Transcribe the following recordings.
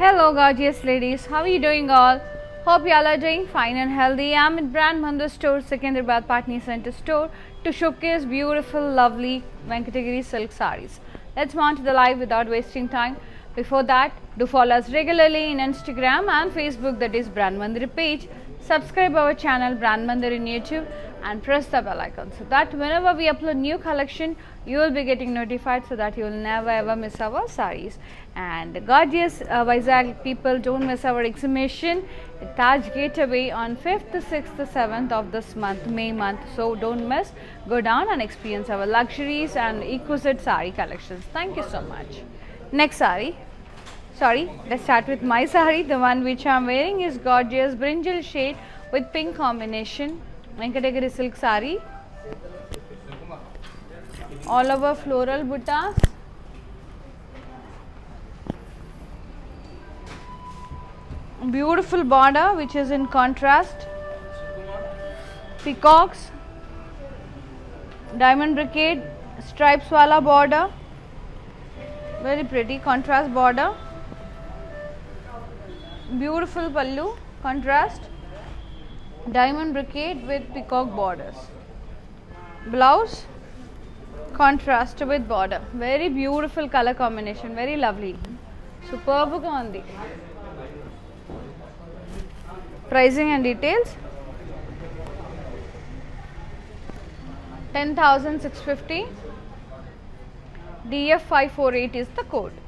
Hello, gorgeous ladies. How are you doing, all? Hope you all are doing fine and healthy. I'm at Brand Mandir Store, Secunderabad Patni Center store to showcase beautiful, lovely Venkatagiri silk sarees. Let's mount to the live without wasting time. Before that, do follow us regularly in Instagram and Facebook, that is Brand Mandir page. Subscribe our channel Brand Mandir in YouTube and press the bell icon so that whenever we upload new collection, you will be getting notified so that you will never ever miss our sarees. And gorgeous uh, Vizag people, don't miss our exhibition Taj Gateway on 5th, 6th, 7th of this month, May month. So don't miss. Go down and experience our luxuries and exquisite sari collections. Thank you so much. Next sari. Sorry, let's start with my sari. The one which I'm wearing is gorgeous brinjal shade with pink combination. Venkatagiri silk sari. All over floral buttas. Beautiful border which is in contrast. Peacocks. Diamond brocade stripes wala border. Very pretty contrast border beautiful pallu contrast diamond brocade with peacock borders. Blouse contrast with border. Very beautiful color combination very lovely. Superb ga undi. Pricing and details. 10650 df548 is the code.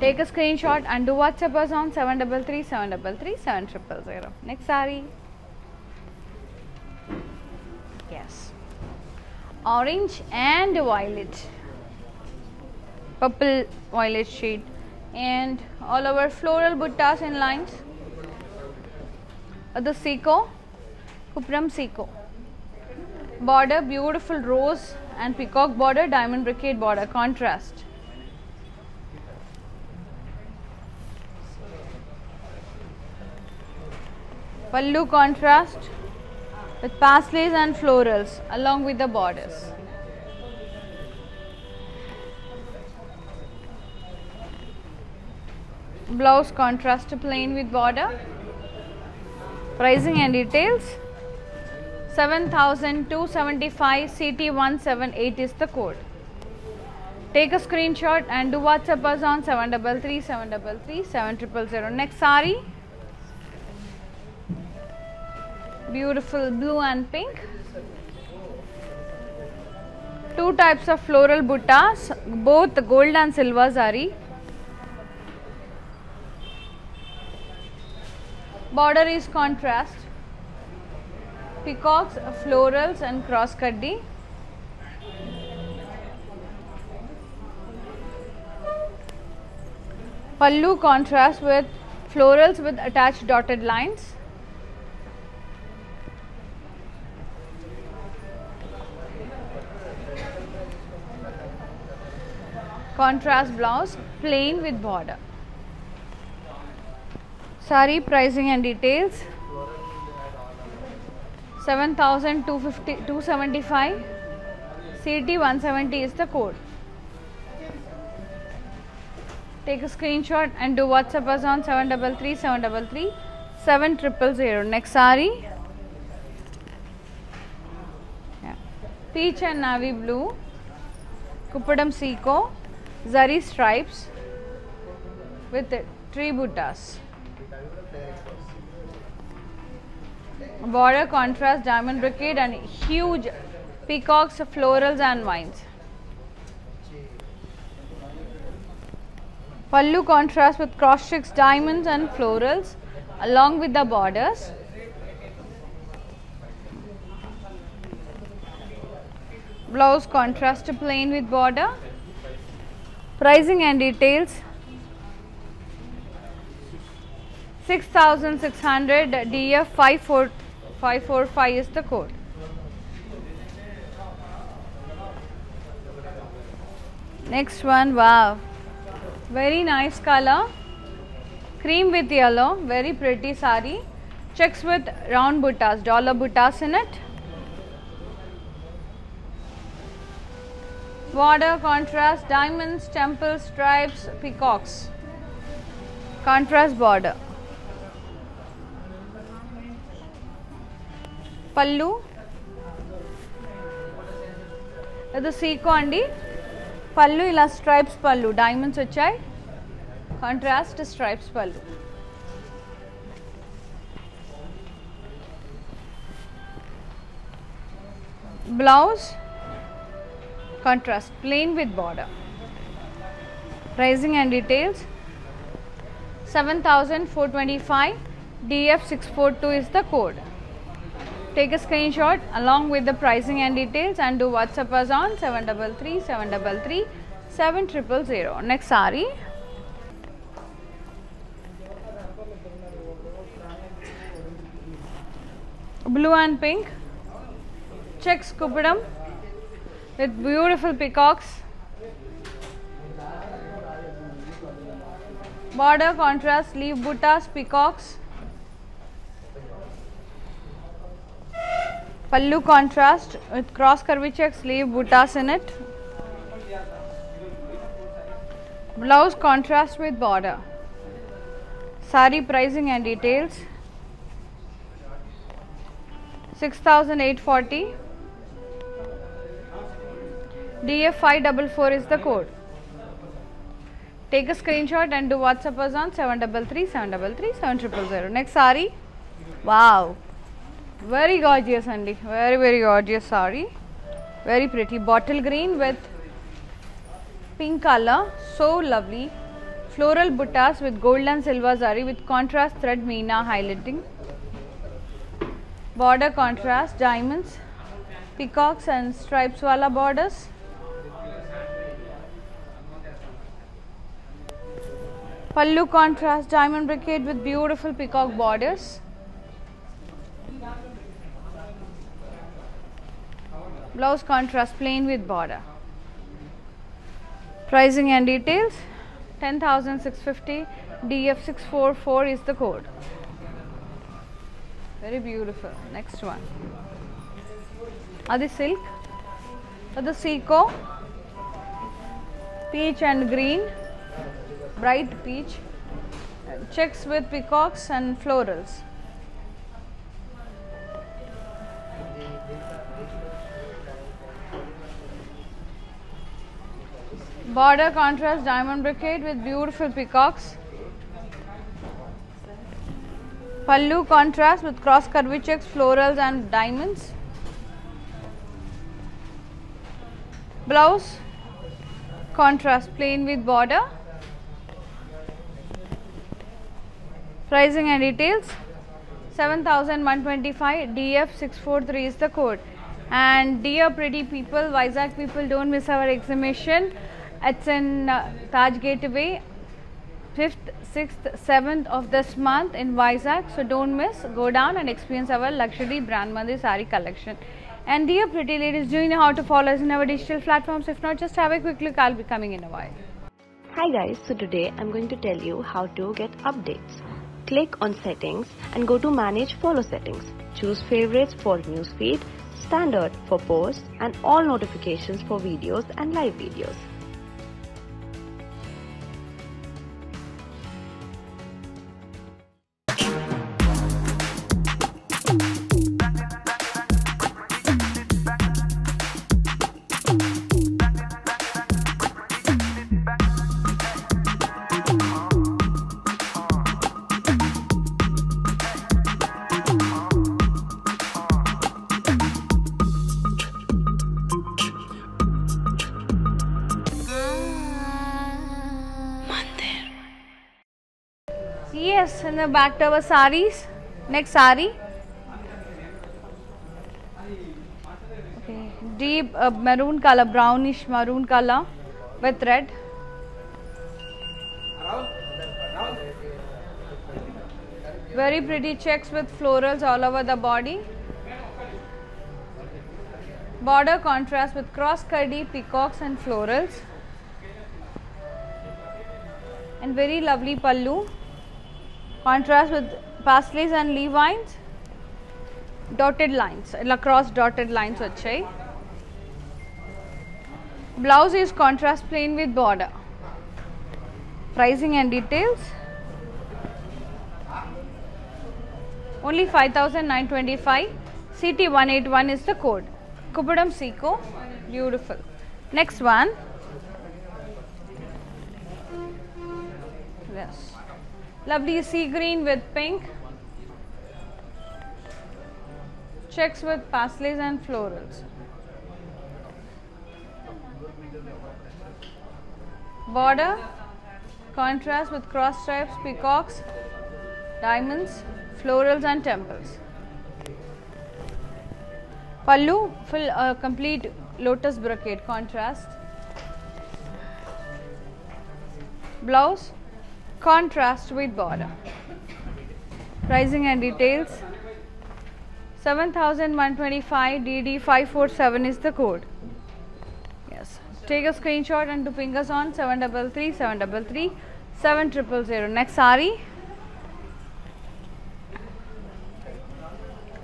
Take a screenshot and do WhatsApp us on 733 733 7000. Next sari. Yes. Orange and violet. Purple violet shade. And all over floral buttas in lines. The Seko. Kuppadam Seko. Border beautiful rose and peacock border, diamond brocade border, contrast. Pallu contrast with paisleys and florals along with the borders. Blouse contrast plain with border. Pricing and details. 7275 CT178 is the code. Take a screenshot and do WhatsApp us on 733 733 7000. Next sari. Beautiful blue and pink. Two types of floral buttas, both gold and silver zari. Border is contrast peacocks, florals and cross kaddi. Pallu contrast with florals with attached dotted lines. Contrast blouse plain with border. Sari pricing and details. 7250 275 CT 170 is the code. Take a screenshot and do WhatsApp us on 733 733 7000. Next sari. Yeah. Peach and navy blue. Kuppadam Seko. Zari stripes with tree buttas. border contrast diamond brocade and huge peacocks florals and vines. Pallu contrast with cross stitch diamonds and florals along with the borders. Blouse contrast plain with border pricing and details 6600 DF 54 545 is the code. Next one, wow, very nice color, cream with yellow, very pretty sari, checks with round buttas, dollar buttas in it. Border contrast, diamonds, temples, stripes, peacocks. Contrast border పళ్ళు ఇది సీకో అండి పళ్ళు ఇలా stripes పళ్ళు diamonds వచ్చాయి contrast stripes పళ్ళు blouse contrast plain with border. Pricing and details. 7425 df642 is the code. Take a screenshot along with the pricing and details and do whatsapp us on 733 733 7000 next sari. Blue and pink. Checks kuppadam with beautiful peacocks. Border contrast, leaf buttas, peacocks. Pallu contrast with cross checks, leaf buttas in it. Blouse contrast with border. Sari pricing and details. 6840 DF544 is the code. Take a screenshot and do WhatsApp us on 733 733 7000. Next sari. Wow. Very gorgeous, Andy. Very, very gorgeous sari. Very pretty. Bottle green with pink color. So lovely. Floral buttas with gold and silver zari with contrast thread meena highlighting. Border contrast diamonds, peacocks and stripes wala borders. Pallu contrast diamond brocade with beautiful peacock borders. Blouse contrast plain with border. Pricing and details 10650 DF644 is the code. Very beautiful. Next one. Adi silk. Adi seko. Peach and green bright peach uh, checks with peacocks and florals. Border contrast diamond brocade with beautiful peacocks. Pallu contrast with cross curvy checks florals and diamonds. Blouse contrast plain with border pricing and details. 7125 df643 is the code. And dear pretty people Vizag people don't miss our exhibition. It's in uh, Taj Gateway 5th 6th 7th of this month in Vizag. So don't miss. Go down and experience our luxury brand Mandir sari collection. And dear pretty ladies do you know how to follow us in our digital platforms? If not just have a quick look. I'll be coming in a while. Hi guys, so today I'm going to tell you how to get updates. Click on settings and go to manage follow settings. Choose favorites for newsfeed, standard for posts and all notifications for videos and live videos. And then back to our saris. Next sari. Okay, deep uh, maroon color, brownish maroon color with red. Very pretty checks with florals all over the body. Border contrast with cross curdy peacocks and florals. And very lovely pallu contrast with Paisley's and leavines dotted lines lacrosse dotted lines వచ్చాయి. Blouse is contrast plain with border. Pricing and details. Only 5925 CT181 is the code. Kuppadam Seko. beautiful. Next one. Yes lovely sea green with pink. Checks with pasteles and florals. Border. Contrast with cross stripes peacocks diamonds florals and temples. Pallu full uh, complete lotus brocade contrast. Blouse contrast with border. Pricing and details. 7125 dd547 is the code. Yes. Take a screenshot and to ping us on 733 733 7000 next sari.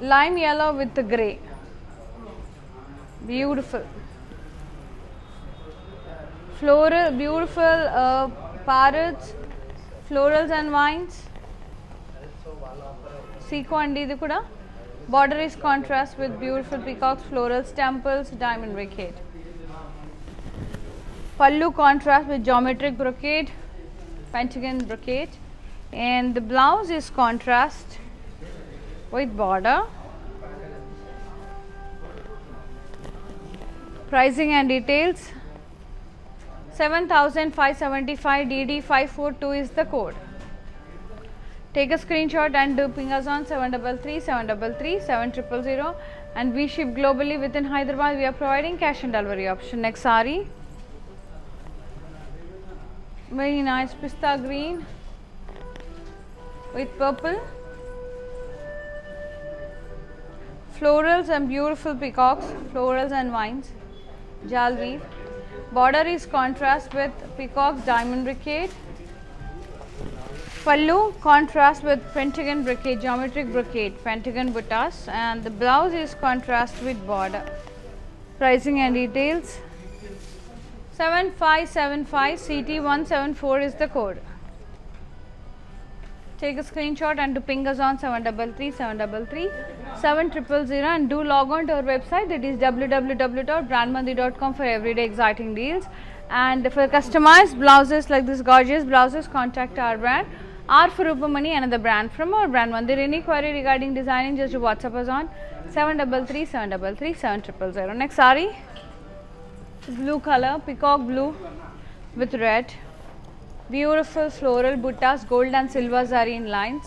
Lime yellow with the gray. Beautiful. Floral beautiful uh, parrots florals and vines Seeko అండి ఇది కూడా border is contrast with beautiful peacocks florals temples diamond బ్రికేట్ pallu contrast with geometric brocade pentagon brocade and the blouse is contrast with border pricing and details 7575 dd542 is the code. Take a screenshot and do ping us on 733 733 7000 and we ship globally within hyderabad. We are providing cash and delivery option. Next sari. Very nice pista green with purple. Florals and beautiful peacocks florals and vines jal weave border is contrast with peacocks diamond brocade pallu contrast with pentagon brocade geometric brocade pentagon buttas. And the blouse is contrast with border. Pricing and details. 7575 CT174 is the code. Take a screenshot and to ping us on 733 733 7000 and do log on to our website that is www.brandmandir.com for everyday exciting deals. And for customized blouses like this gorgeous blouses, contact our brand. R for Rupamani, another brand from our brand. One Mandir, any query regarding designing, just WhatsApp us on 733 733 7000. Next, sorry blue color peacock blue with red beautiful floral buttas gold and silver zari in lines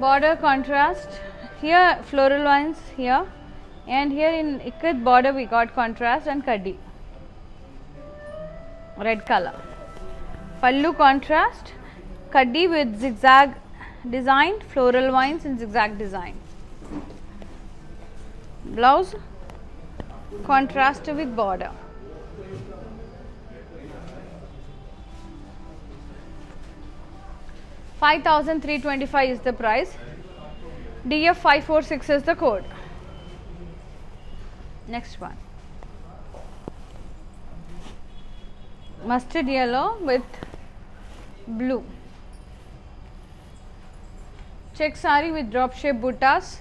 border contrast. Here floral lines here. And here in ikat border we got contrast and kaddi red color. Pallu contrast. Kaddi with zigzag design floral vines in zigzag design. Blouse contrast with border. Five thousand three twenty five is the price. DF five four six is the code. Next one. Mustard yellow with blue. Check sari with drop shape buttas.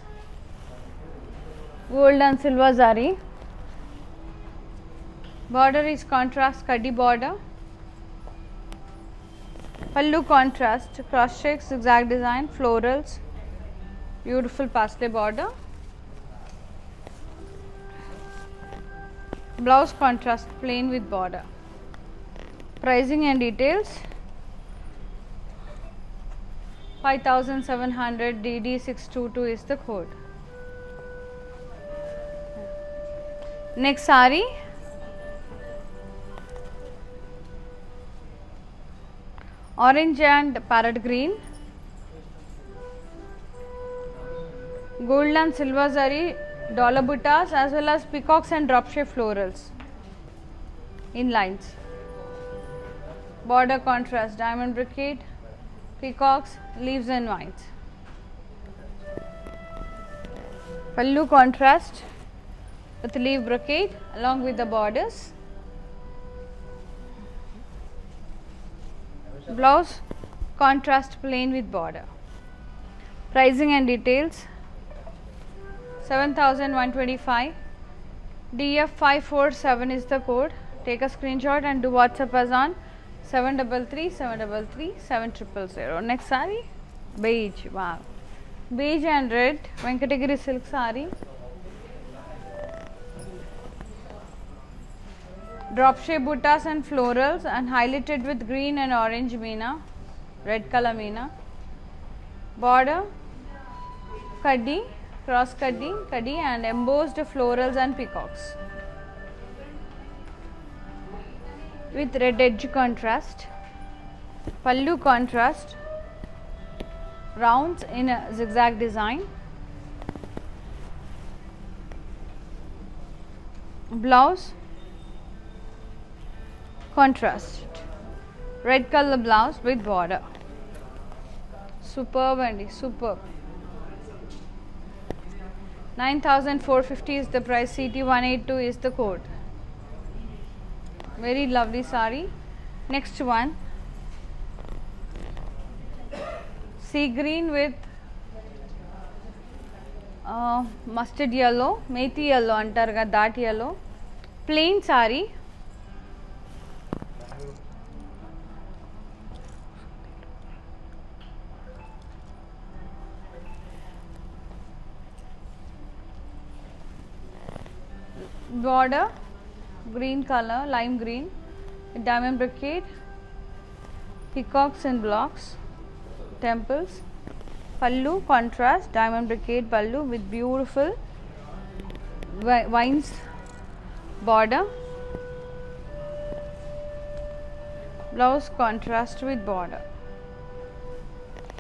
Gold and silver zari border is contrast kaddi border pallu contrast cross checks zigzag design florals beautiful pastel border. Blouse contrast plain with border. Pricing and details. 5700 dd622 is the code. Next sari orange and parrot green. Gold and silver zari dollar buttas as well as peacocks and drop shape florals in lines. Border contrast diamond brocade peacocks leaves and vines. Pallu contrast with leaf brocade along with the borders blouse contrast plain with border. Pricing and details 7125 df547 is the code. Take a screenshot and do whatsapp us on 733 733 7000 next saree beige. Wow. Beige and red. Venkatagiri silk saree drop shape buttas and florals and highlighted with green and orange meena red color meena. Border kaddi cross kaddi kaddi and embossed florals and peacocks. With red edge contrast pallu contrast rounds in a zigzag design. Blouse contrast. Red color blouse with border. Superb and superb. 9450 is the price ct182 is the code. Very lovely sari. Next one. Sea green with uh, mustard yellow methi yellow antaru that yellow. Plain sari. Border green color lime green diamond brocade peacocks and blocks temples pallu contrast diamond brocade pallu with beautiful vines border. Blouse contrast with border.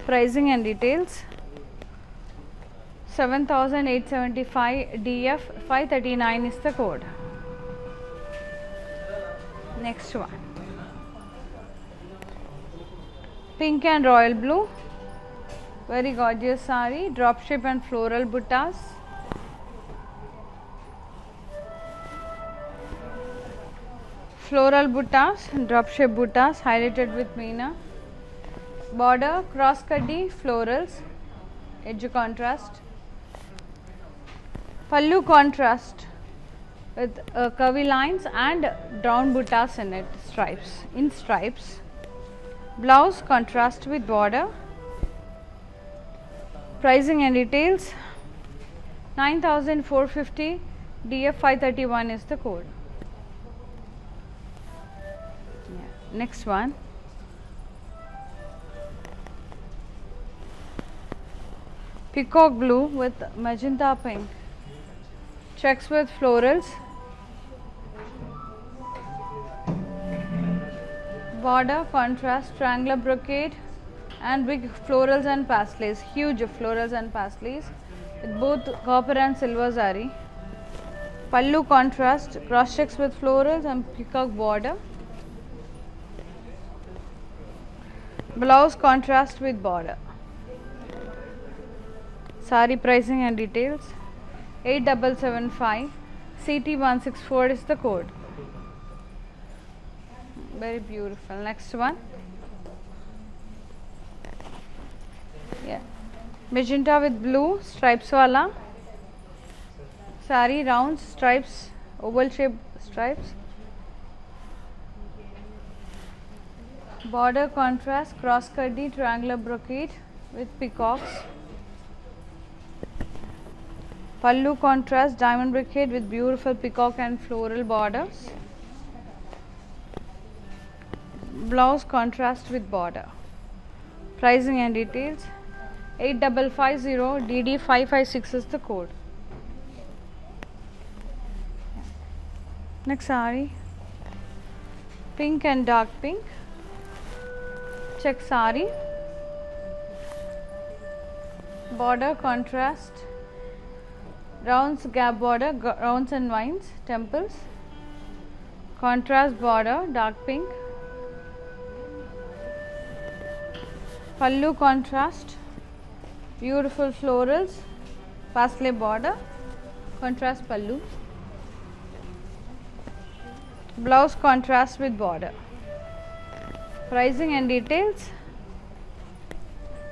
Pricing and details 7875 DF 539 is the code. Next one. Pink and royal blue. Very gorgeous sari. Drop shape and floral buttas. Floral buttas, drop shape buttas highlighted with meena. Border cross kaddi florals. Edge contrast. Pallu contrast with uh, curvy lines and down buttas in it stripes in stripes. Blouse contrast with border. Pricing and details. 9450 df 531 is the code. Next one. Peacock blue with magenta pink checks with florals. Border contrast triangular brocade and big florals and pastels huge florals and pastels with both copper and silver zari pallu contrast cross checks with florals and peacock border. Blouse contrast with border. Sari pricing and details 8775 CT164 is the code. Very beautiful. Next one. Yeah. Magenta with blue stripes wala. Sari rounds stripes, oval shaped stripes. Border contrast, cross kaddi, triangular brocade with peacocks. Pallu contrast diamond brocade with beautiful peacock and floral borders. Blouse contrast with border. Pricing and details 8550 DD556 is the code. Next sari pink and dark pink. Check sari. Border contrast rounds gap border rounds and vines temples. Contrast border dark pink. Pallu contrast. Beautiful florals paisley border. Contrast pallu. Blouse contrast with border. Pricing and details.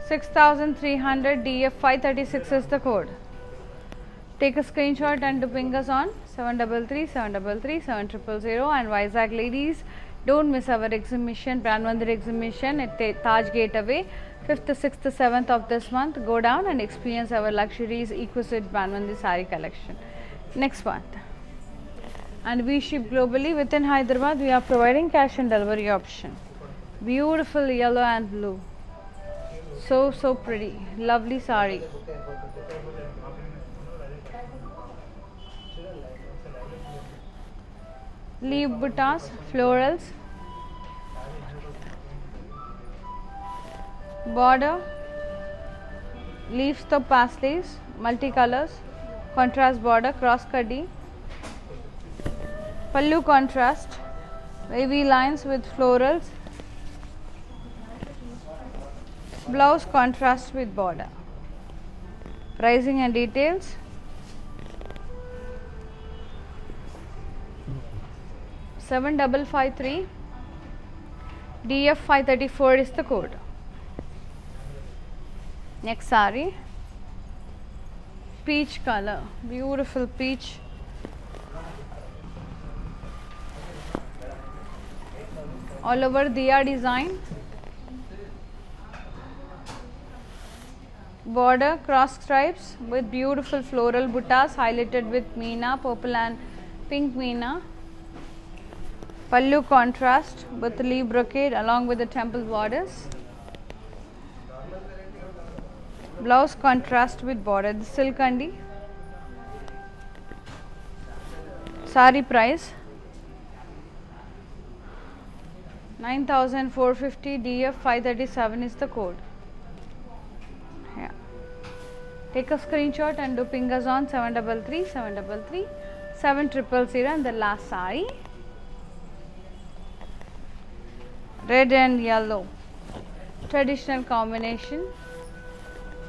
6300 DF536 is the code. Take a screenshot and ping us on 733 733 7000 and Vizag ladies. Don't miss our exhibition, Brand exhibition at Ta- Taj Gateway, 5th, 6th, 7th of this month. Go down and experience our luxuries, exquisite Brand Mandir sari collection. Next one. And we ship globally within Hyderabad. We are providing cash and delivery option. Beautiful yellow and blue. So, so pretty. Lovely sari. Leaf buttas, florals. Border. Leaves the pasteles, multicolors. Contrast border, cross kaddi. Pallu contrast. Wavy lines with florals. Blouse contrast with border. Pricing and details. Seven double five three. DF five thirty four is the code. Next sari. Peach color, beautiful peach. All over diya design. border cross stripes with beautiful floral buttas highlighted with meena purple and pink meena pallu contrast with leaf brocade along with the temple borders blouse contrast with border the silk andi sari price 9450 df 537 is the code yeah. Take a screenshot and do ping us on 733 733 7000 and the last sari. Red and yellow. Traditional combination.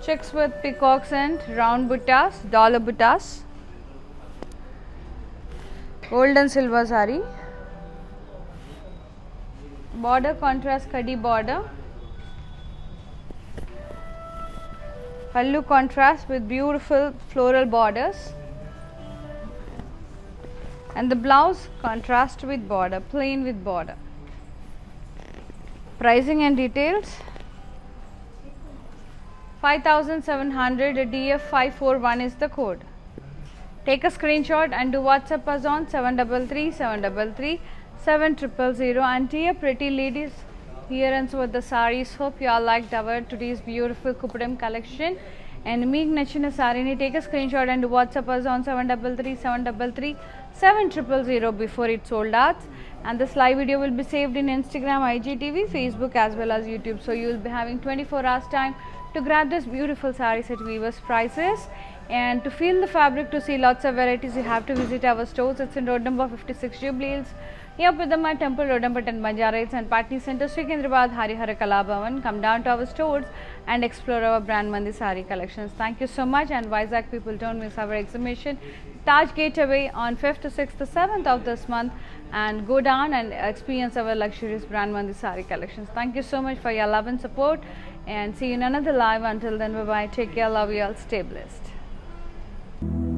Checks with peacocks and round buttas, dollar buttas. Gold and silver zari. Border contrast kadi border. pallu contrast with beautiful floral borders and the blouse contrast with border plain with border pricing and details? 5700 df541 is the code. Take a screenshot and do whatsapp us on 733 733 7000 and dear pretty ladies here ends with the sarees hope you all liked our today's beautiful kuppadam collection and meek Nachina saree, take a screenshot and WhatsApp us on 733 7000 before it sold out. And this live video will be saved in Instagram, IGTV, Facebook as well as YouTube. So you will be having 24 hours time to grab this beautiful sarees at Weavers prices. And to feel the fabric, to see lots of varieties, you have to visit our stores. It's in road number 56 Jubilees. Hills near Peddamma Temple, 10 Banjara and Patni Center, Secunderabad, Harihara Kalabhavan. Come down to our stores and explore our brand Mandir Sari collections. Thank you so much and Vizag people don't miss our exhibition. Taj Gateway on 5th, 6th, 7th of this month and go down and experience our luxurious brand Mandir Sari collections. Thank you so much for your love and support and see you in another live. Until then, bye bye. Take care. Love you all. Stay blessed.